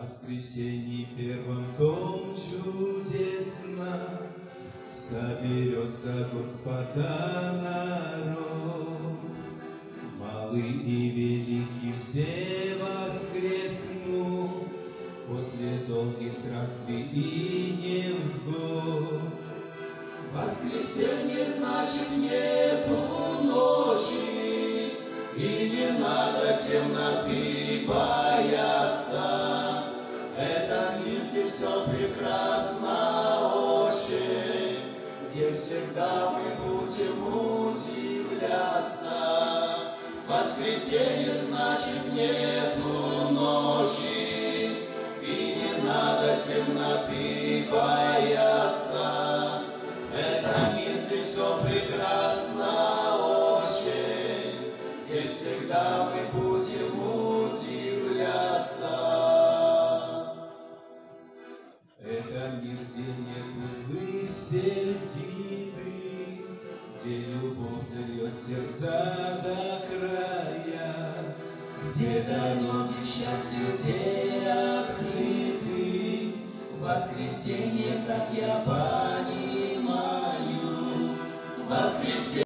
воскресенье первом том чудесно Соберется Господа народ. Малый и великий все воскреснут После долгих странствий и невзгод. Воскресенье значит нету ночи, И не надо темноты бояться. Где всегда мы будем удивляться. Воскресенье значит нету ночи, И не надо темноты бояться. Где нету злых сердиты, Где любовь зальет сердца до края, Где дороги счастью все открыты, воскресенье, так я понимаю,